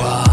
are.